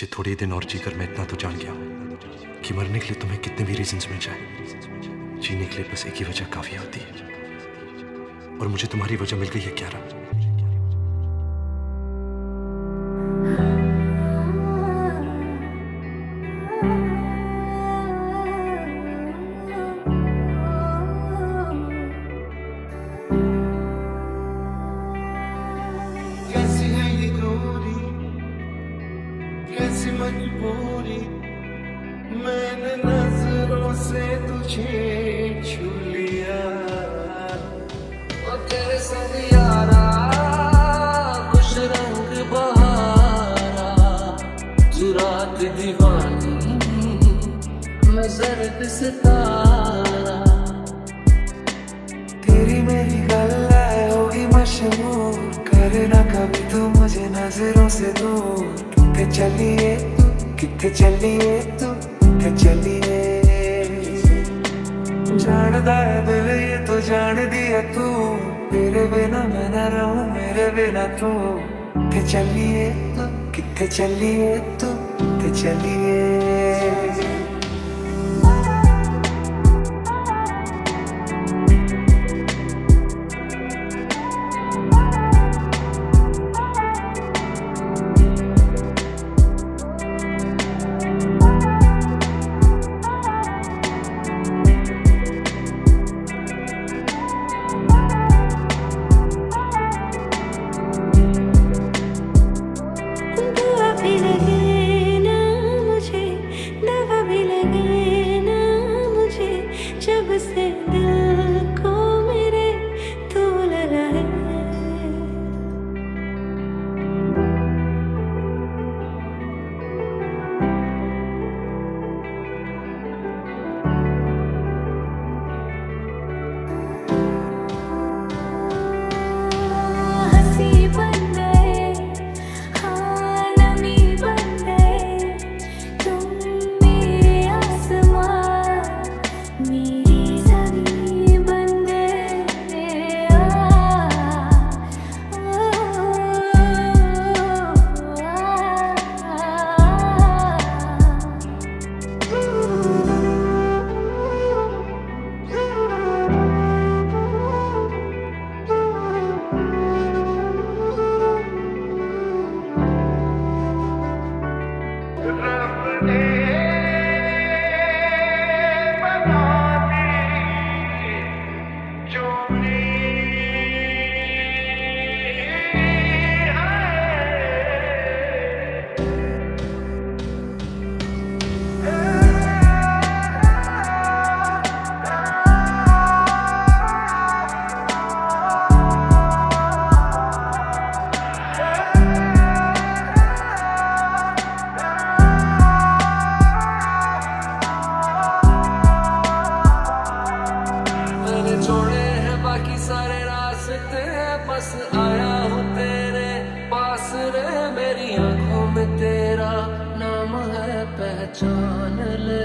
जी थोड़े दिन और जीकर मैं इतना तो जान गया कि मरने के लिए तुम्हें कितने भी रीजंस मिल जाए। जीने के लिए बस एक ही वजह काफ़ी होती है। और मुझे तुम्हारी वजह मिल गई है, क्यारा। मैंने नज़रों से तुझे छू लिया। और तेरे संग यारा खुश रंग बहारा दीवानी मैं जर्द सितारा। तेरी मेरी गल्ला होगी मशहूर करना कभी तू मुझे नज़रों से दूर। कितने चलिए तू कितने चलिए तू? कितने चलिए जानदा है दिल ये तो जान दिया तू तेरे बिना मैं न रहूँ मेरे बिना तू कितने चलिए तू कितने चलिए तू कितने चलिए पहचान ले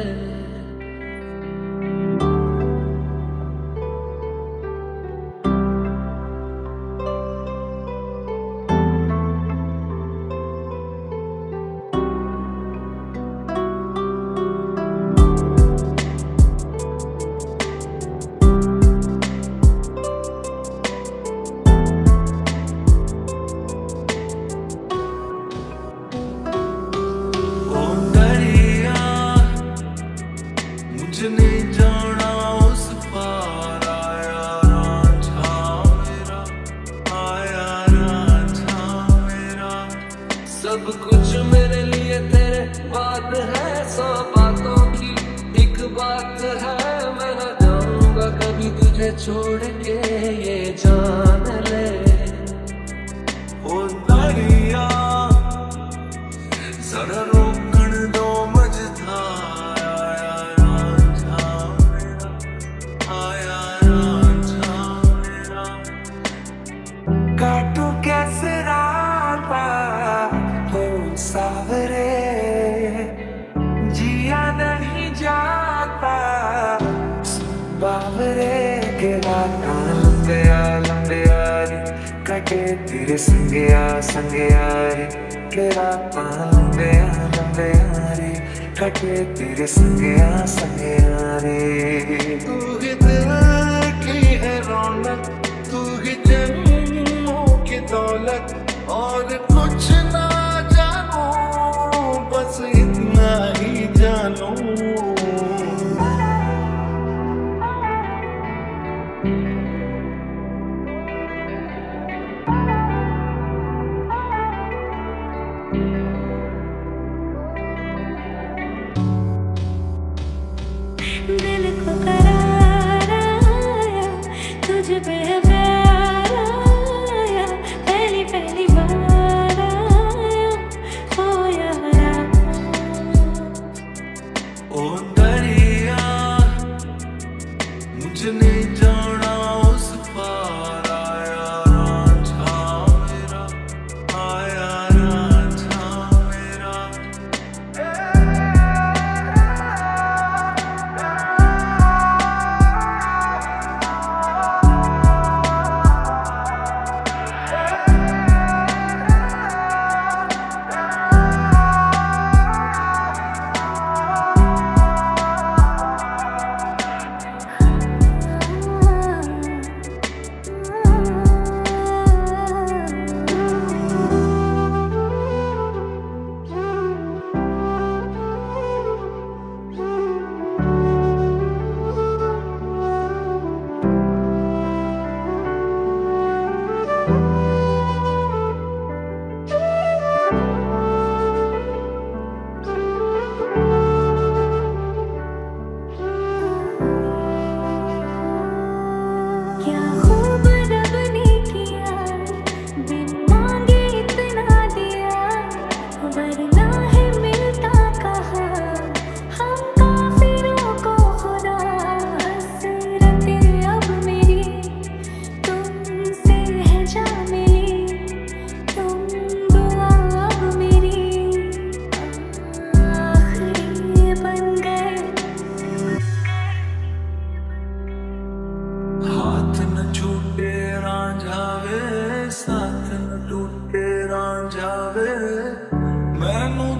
सौ बातों की एक बात है, मैं न जाऊँगा कभी तुझे छोड़ के, ये जान मेरे संगे आ संगे आ रे। तेरा लंबे आ लंबे आ रे। कटे तेरे संगे आ संगे आ रे। तू ही दिल की है रौनक, तू ही जन्मों की दौलत। और कुछ ना जानो, बस इतना ही जानो। to prevent I know